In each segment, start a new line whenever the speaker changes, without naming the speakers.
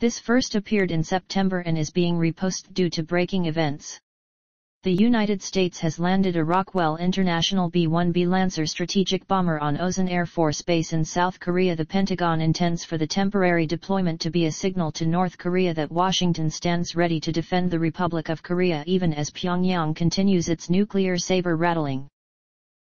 This first appeared in September and is being reposted due to breaking events. The United States has landed a Rockwell International B-1B Lancer strategic bomber on Osan Air Force Base in South Korea. The Pentagon intends for the temporary deployment to be a signal to North Korea that Washington stands ready to defend the Republic of Korea even as Pyongyang continues its nuclear saber rattling.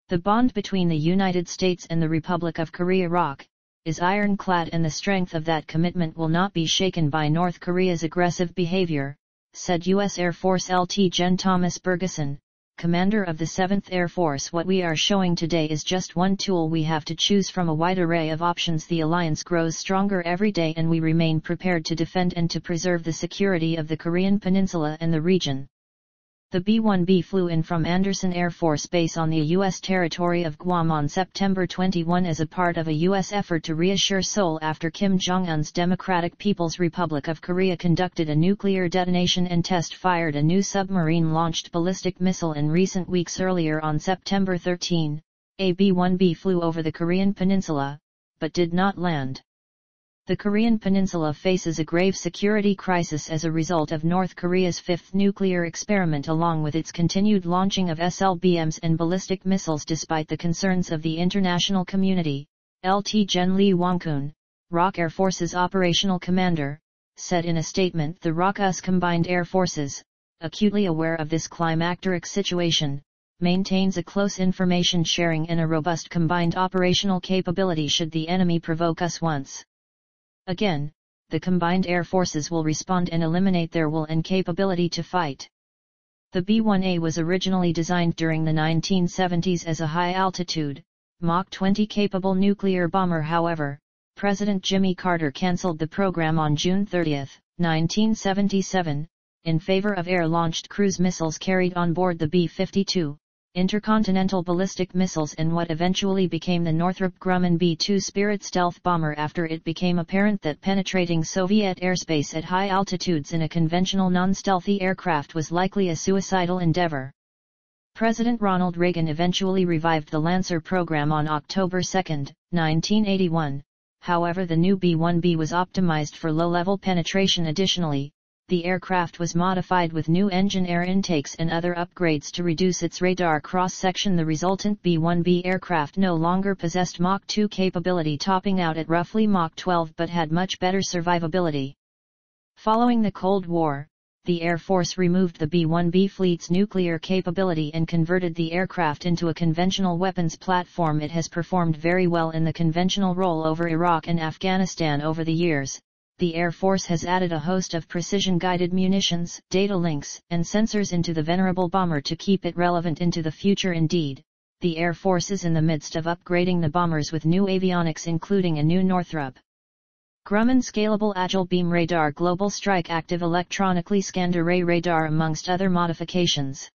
The bond between the United States and the Republic of Korea ROK, is ironclad and the strength of that commitment will not be shaken by North Korea's aggressive behavior, said U.S. Air Force LT Gen Thomas Bergeson, commander of the 7th Air Force. What we are showing today is just one tool we have to choose from a wide array of options. The alliance grows stronger every day and we remain prepared to defend and to preserve the security of the Korean Peninsula and the region. The B-1B flew in from Andersen Air Force Base on the U.S. territory of Guam on September 21 as a part of a U.S. effort to reassure Seoul after Kim Jong-un's Democratic People's Republic of Korea conducted a nuclear detonation and test-fired a new submarine-launched ballistic missile in recent weeks earlier on September 13. A B-1B flew over the Korean peninsula, but did not land. The Korean peninsula faces a grave security crisis as a result of North Korea's fifth nuclear experiment along with its continued launching of SLBMs and ballistic missiles despite the concerns of the international community, LT Gen Lee Wong-kun, ROK Air Force's operational commander, said in a statement the ROK-US combined air forces, acutely aware of this climacteric situation, maintains a close information sharing and a robust combined operational capability should the enemy provoke us once. Again, the combined air forces will respond and eliminate their will and capability to fight. The B-1A was originally designed during the 1970s as a high-altitude, Mach 20 capable nuclear bomber however, President Jimmy Carter cancelled the program on June 30, 1977, in favor of air-launched cruise missiles carried on board the B-52, intercontinental ballistic missiles and what eventually became the Northrop Grumman B-2 Spirit stealth bomber after it became apparent that penetrating Soviet airspace at high altitudes in a conventional non-stealthy aircraft was likely a suicidal endeavor. President Ronald Reagan eventually revived the Lancer program on October 2, 1981, however the new B-1B was optimized for low-level penetration additionally, the aircraft was modified with new engine air intakes and other upgrades to reduce its radar cross-section. The resultant B-1B aircraft no longer possessed Mach 2 capability topping out at roughly Mach 12 but had much better survivability. Following the Cold War, the Air Force removed the B-1B fleet's nuclear capability and converted the aircraft into a conventional weapons platform. It has performed very well in the conventional role over Iraq and Afghanistan over the years, the Air Force has added a host of precision-guided munitions, data links, and sensors into the venerable bomber to keep it relevant into the future indeed. The Air Force is in the midst of upgrading the bombers with new avionics including a new Northrop Grumman Scalable Agile Beam Radar Global Strike Active Electronically Scanned Array Radar amongst other modifications.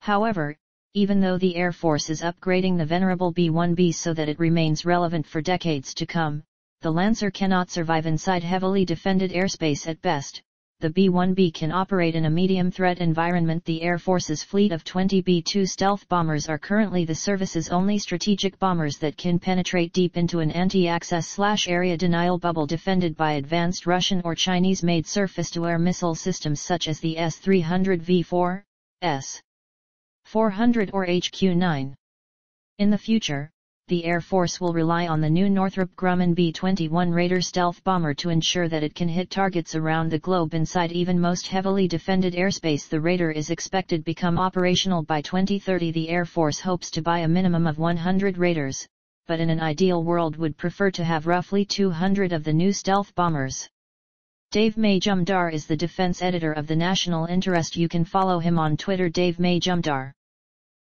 However, even though the Air Force is upgrading the venerable B-1B so that it remains relevant for decades to come, the Lancer cannot survive inside heavily defended airspace at best. The B-1B can operate in a medium threat environment. The Air Force's fleet of 20 B-2 stealth bombers are currently the service's only strategic bombers that can penetrate deep into an anti-access slash area denial bubble defended by advanced Russian or Chinese-made surface-to-air missile systems such as the S-300V4, S-400 or HQ-9. In the future, the Air Force will rely on the new Northrop Grumman B-21 Raider stealth bomber to ensure that it can hit targets around the globe inside even most heavily defended airspace. The Raider is expected to become operational by 2030. The Air Force hopes to buy a minimum of 100 Raiders, but in an ideal world would prefer to have roughly 200 of the new stealth bombers. Dave Majumdar is the defense editor of the National Interest. You can follow him on Twitter Dave Majumdar.